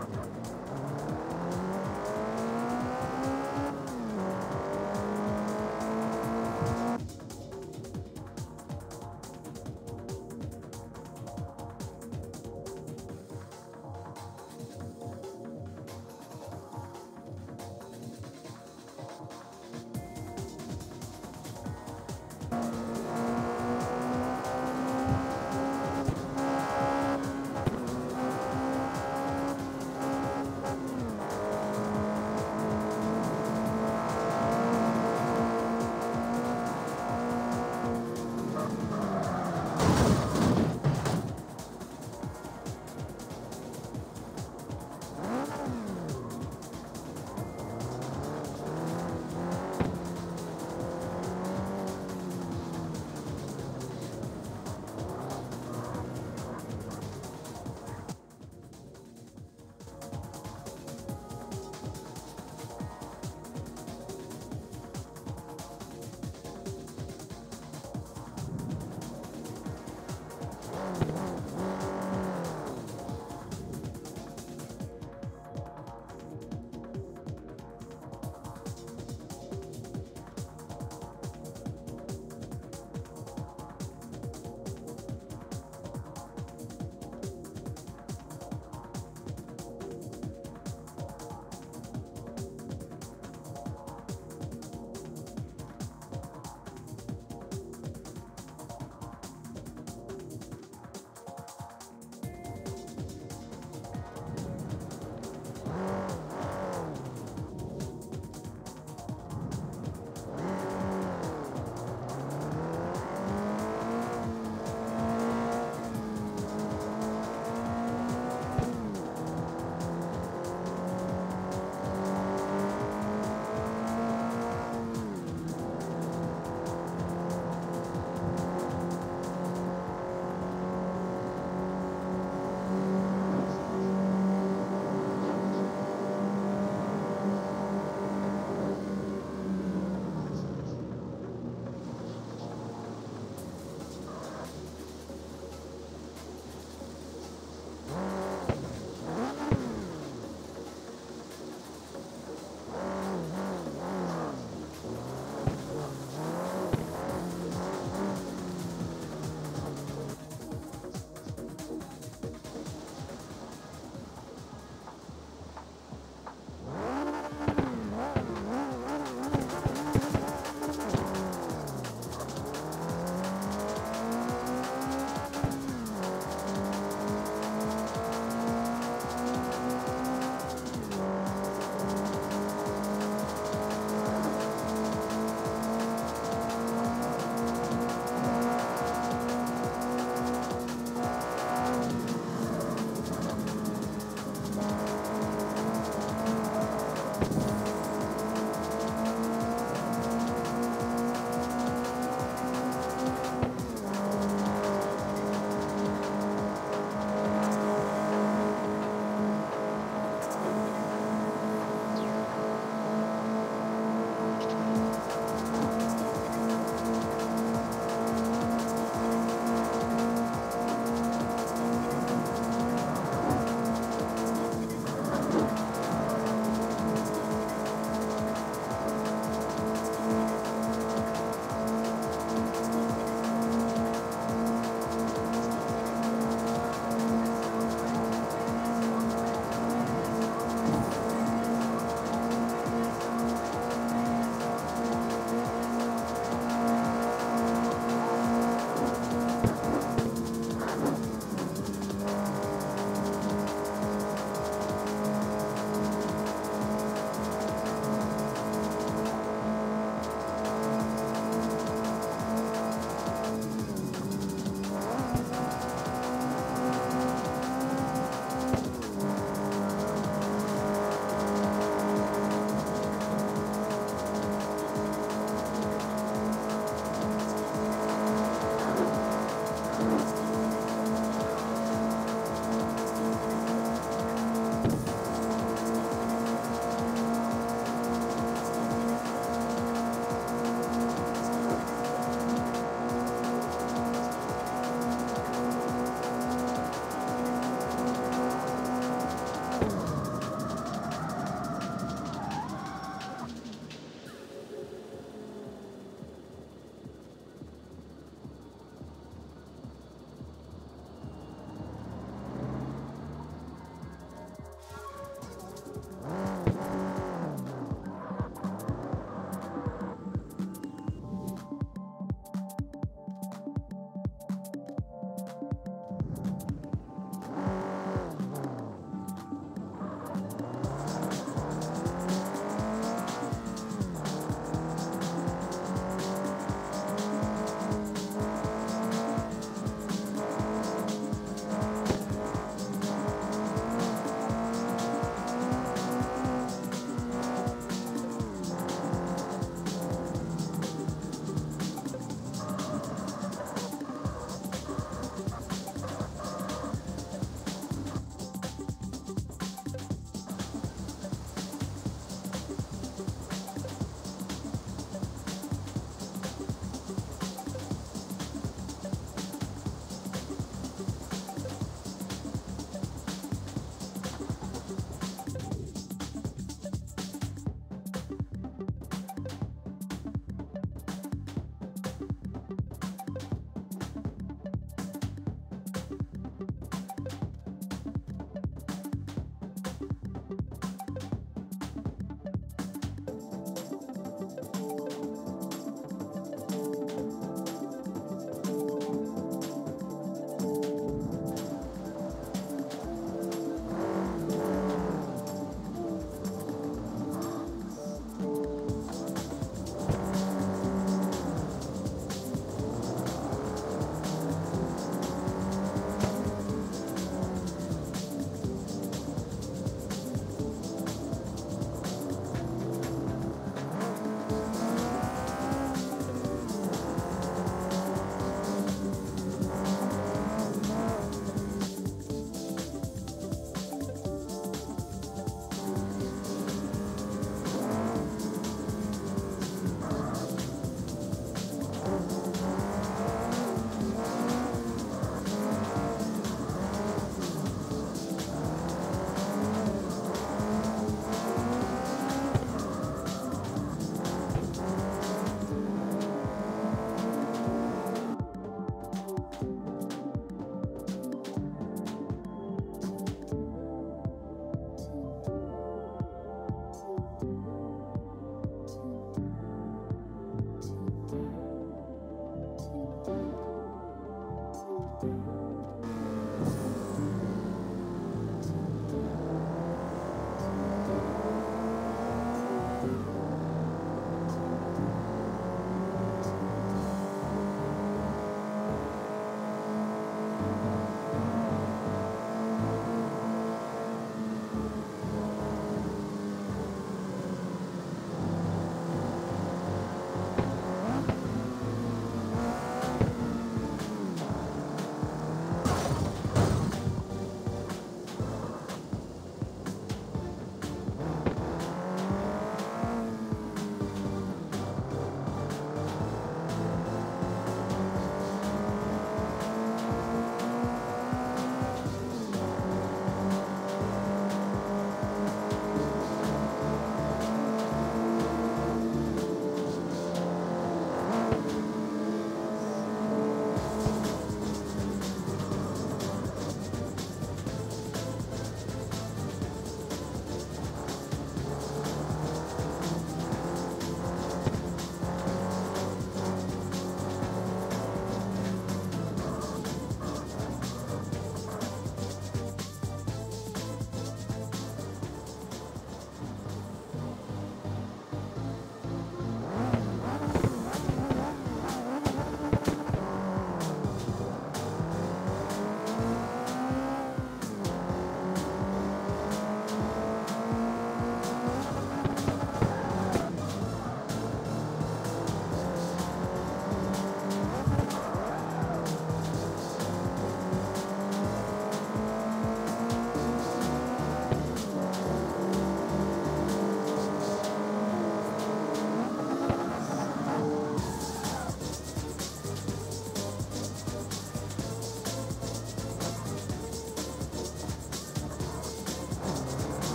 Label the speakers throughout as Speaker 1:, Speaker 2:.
Speaker 1: Thank you.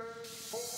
Speaker 1: três, four.